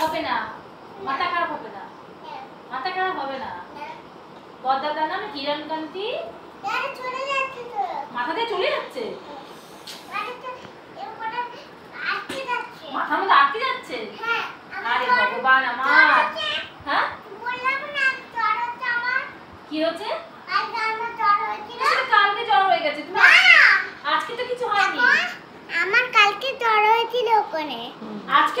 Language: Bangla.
হবে না। মাথা খারাপ হবে না। মাথা খারাপ হবে না। বদাদার নাম কিরণকান্তি মাথা দিয়ে চলে যাচ্ছে? মাথার মধ্যে আটকে যাচ্ছে? আরে ভগবান আমার। হ্যাঁ? কি হচ্ছে? কালকে জ্বর হয়ে গেছে। তুমি আজকে তো কিছু হয়নি। আমার কালকে জ্বর হয়েছিল ওখানে। আজকে